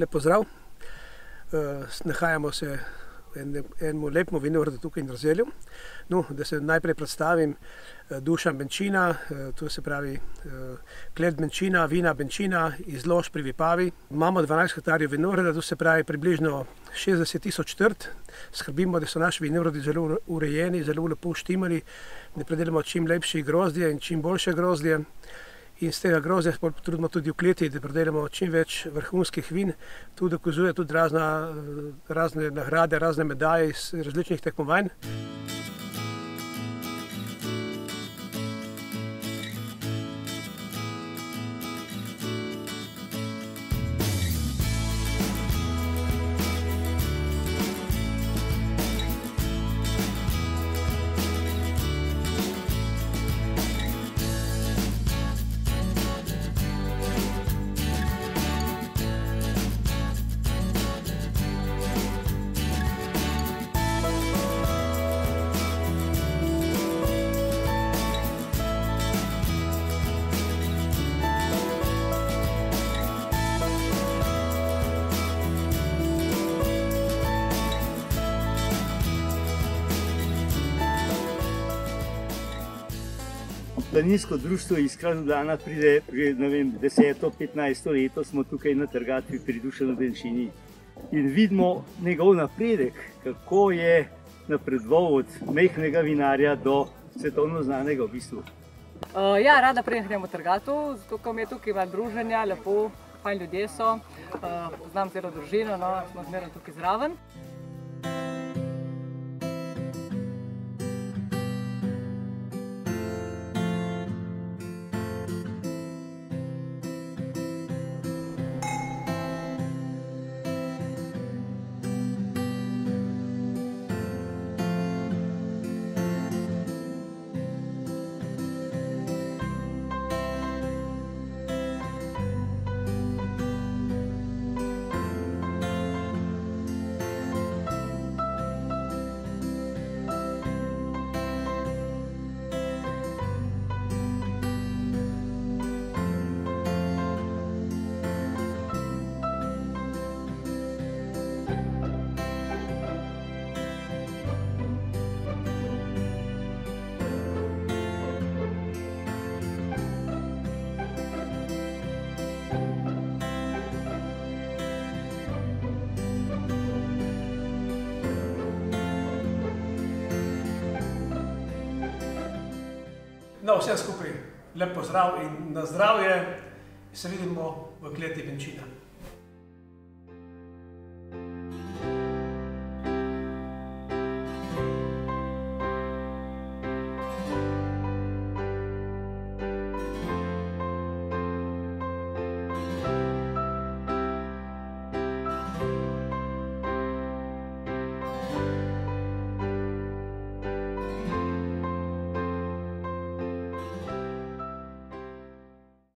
Lep pozdrav. Uh, nahajamo se v enem, lepem vinogradu tukaj na Razelju. No, da se najprej predstavim, Dušan Benčina, to se pravi klet Benčina, vina Benčina, izlož pri Vipavi. Imamo 12 hektarjev vinograda, to se pravi približno 60 tisoč trt. Skrbimo, da so naši vinogradi zelo urejeni, zelo lepo štimali, da predelamo čim lepše grozdje in čim boljše grozdje. In z tega grozdja se potrudimo tudi v kleti, da predelamo čim več vrhunskih vin. Tu dokazuje tudi razna, razne nagrade, razne medaje iz različnih tekmovanj. Planinsko društvo Iskra Ljubljana pride že 10-15 leto, smo tukaj na trgatvi pri Dušanu Benčini in vidimo njegov napredek, kako je napredoval od mehkega vinarja do svetovno znanega v bistvu. Uh, ja, rada pridem v trgatu, zato mi je tukaj ima druženja, lepo, fajn ljudje so, uh, poznam celo družino, no, smo zmeraj tukaj zraven. No, vse skupaj lep pozdrav in na zdravje, se vidimo v kleti Benčina.